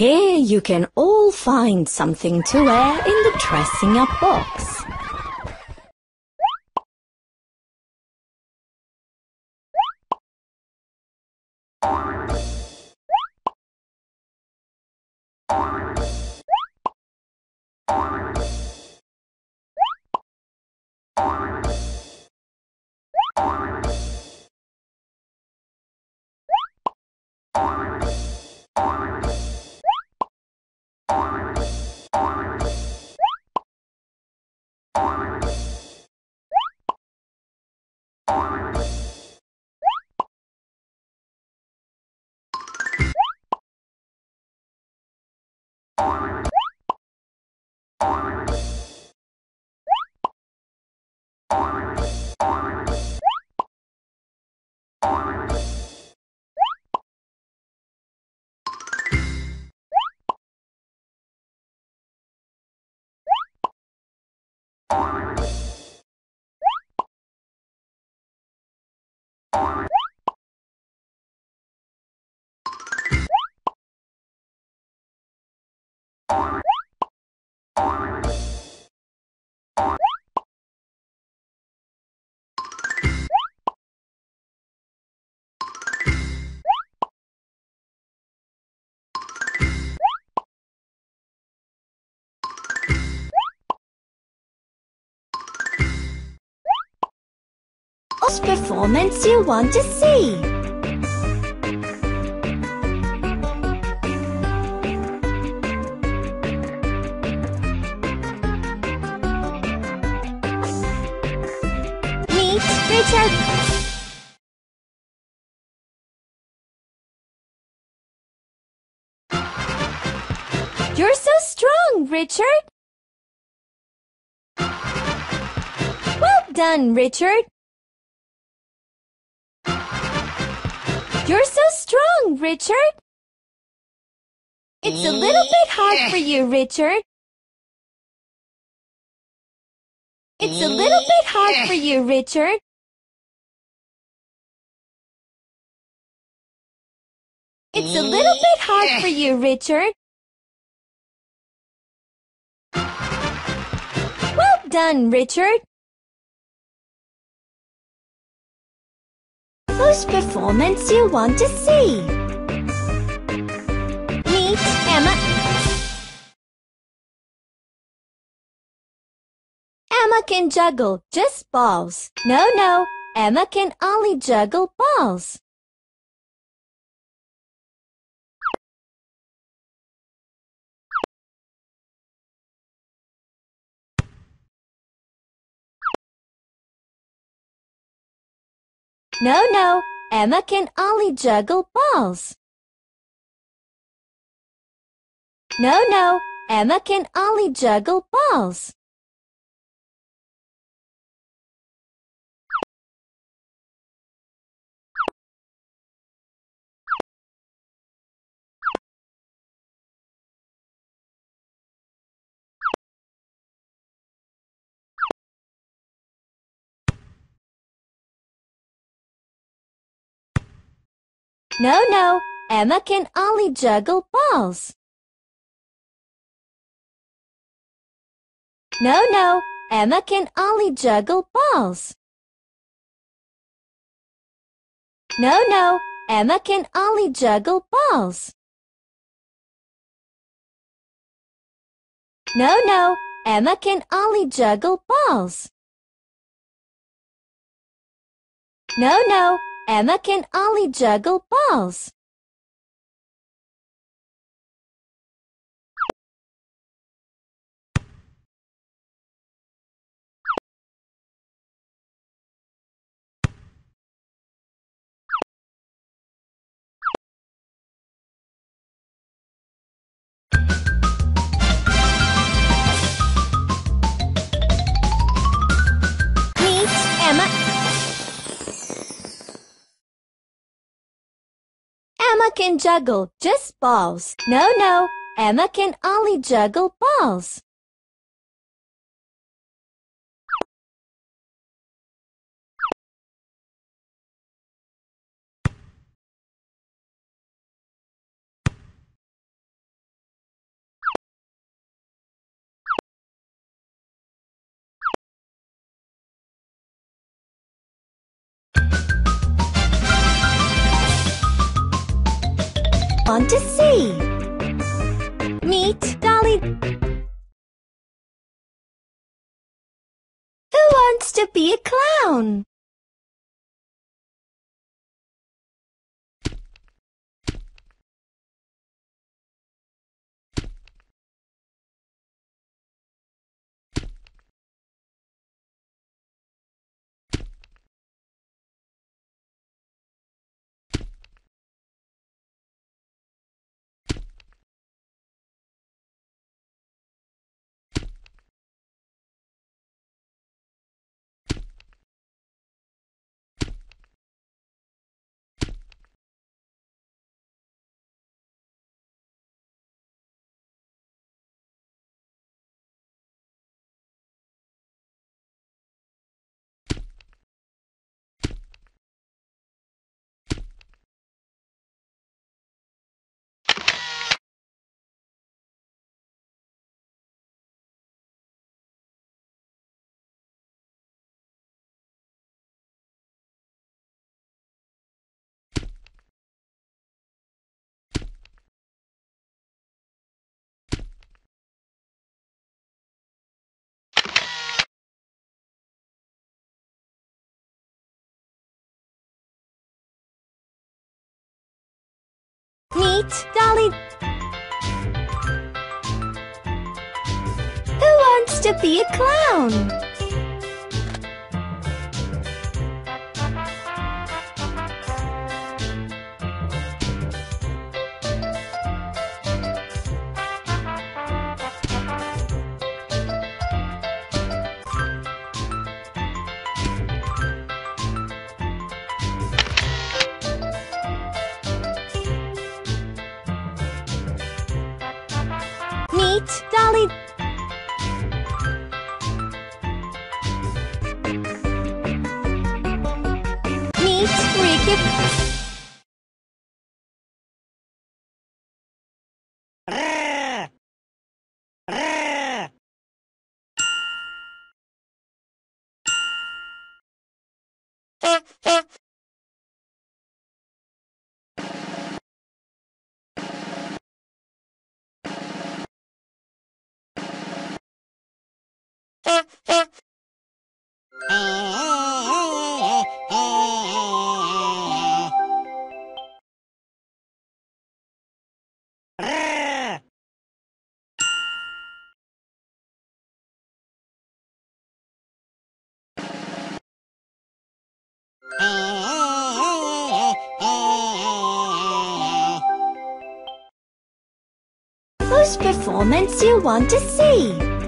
Here you can all find something to wear in the dressing up box. Bye. Whose performance you want to see? Meet Richard. You're so strong, Richard. Well done, Richard. You're so strong, Richard. It's a little bit hard for you, Richard. It's a little bit hard for you, Richard. It's a little bit hard for you, Richard. Well done, Richard. Whose performance you want to see? Meet Emma. Emma can juggle just balls. No, no, Emma can only juggle balls. No, no, Emma can only juggle balls. No, no, Emma can only juggle balls. No, no, Emma can only juggle balls. No, no, Emma can only juggle balls. No, no, Emma can only juggle balls. No, no, Emma can only juggle balls. No, no, Emma can only juggle balls. Emma can juggle just balls. No, no, Emma can only juggle balls. Want to see? Meet Dolly. Who wants to be a clown? Meet Dolly. Who wants to be a clown? Meet Dolly. Meet Ricky. Whose performance you want to see?